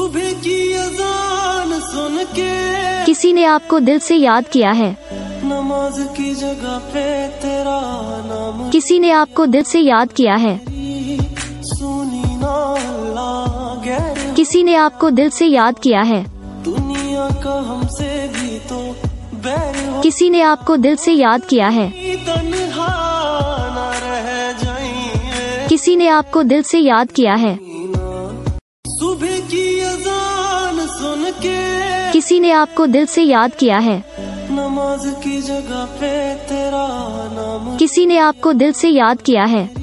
सुबह की अजान सुन के किसी ने आपको दिल से याद किया है? नमाज़ की जगह पे तेरा नाम किसी ने आपको दिल से याद किया है? सुनी ना अल्लाह किसी ने आपको दिल से याद किया है? दुनिया का हमसे भी तो किसी ने आपको दिल से याद किया है? किसी ने आपको दिल से याद किया है? किसी ने आपको दिल से याद किया है। नमाज़ की जगह पे तेरा नाम किसी ने आपको दिल से याद किया है।